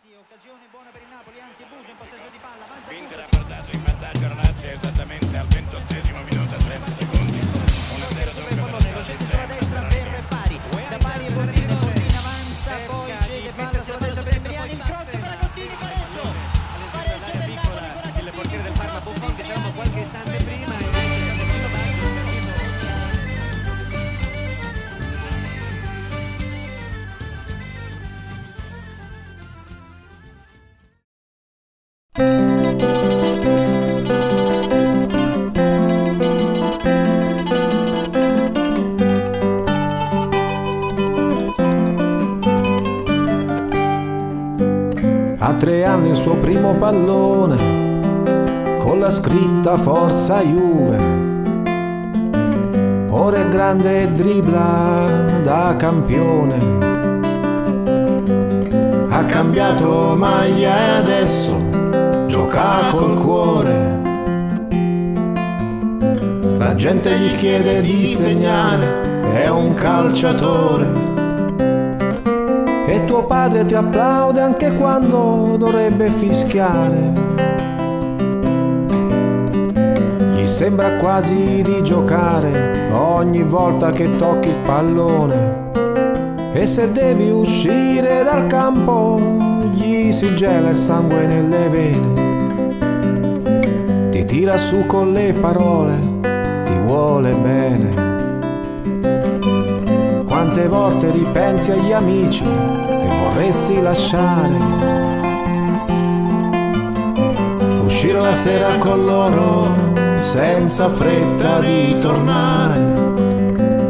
Occasione buona per il Napoli, anzi Buso in possesso di palla, avanza Inter Buso. ha portato in vantaggio la Lazio esattamente al 28 minuto, 30 secondi. 1-0 Per Pollone, lo scende sulla destra per Pari, da Pari e Bordini, Bordini avanza, poi cede palla sulla destra per Emiliani, il cross per Agostini, pareggio, pareggio del Napoli con Agostini, il portiere del Parma Buffon che Emiliani. qualche istante A tre anni il suo primo pallone, con la scritta Forza Juve. Ora è grande e dribbla da campione. Ha cambiato maglia e adesso gioca col cuore. La gente gli chiede di segnare, è un calciatore. Tuo padre ti applaude anche quando dovrebbe fischiare. Gli sembra quasi di giocare ogni volta che tocchi il pallone. E se devi uscire dal campo, gli si gela il sangue nelle vene. Ti tira su con le parole, ti vuole bene. Quante volte ripensi agli amici e vorresti lasciare. Uscire la sera con loro senza fretta di tornare.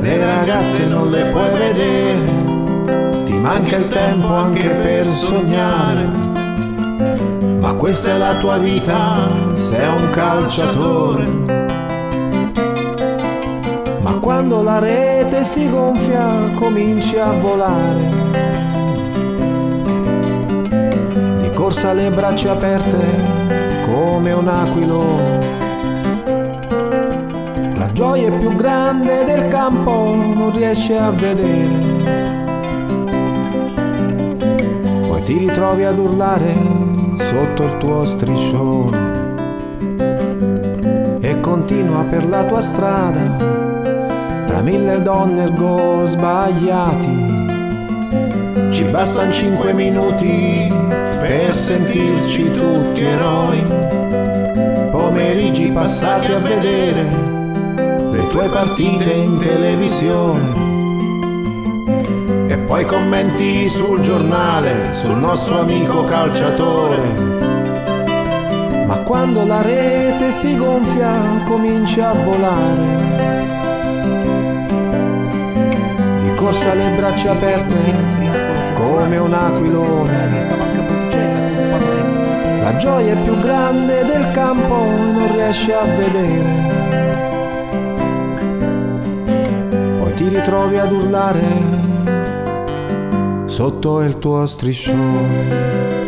Le ragazze non le puoi vedere, ti manca il tempo anche per sognare. Ma questa è la tua vita, sei un calciatore. Ma quando la rete si gonfia cominci a volare. Di corsa le braccia aperte come un aquilone. La gioia è più grande del campo, non riesci a vedere. Poi ti ritrovi ad urlare sotto il tuo striscione. E continua per la tua strada mille donne e go sbagliati. Ci bastano cinque minuti per sentirci tutti eroi. Pomeriggi passati a vedere le tue partite in televisione. E poi commenti sul giornale, sul nostro amico calciatore. Ma quando la rete si gonfia comincia a volare. Corsa le braccia aperte come un aquilone. La gioia è più grande del campo non riesci a vedere. Poi ti ritrovi ad urlare sotto il tuo striscione.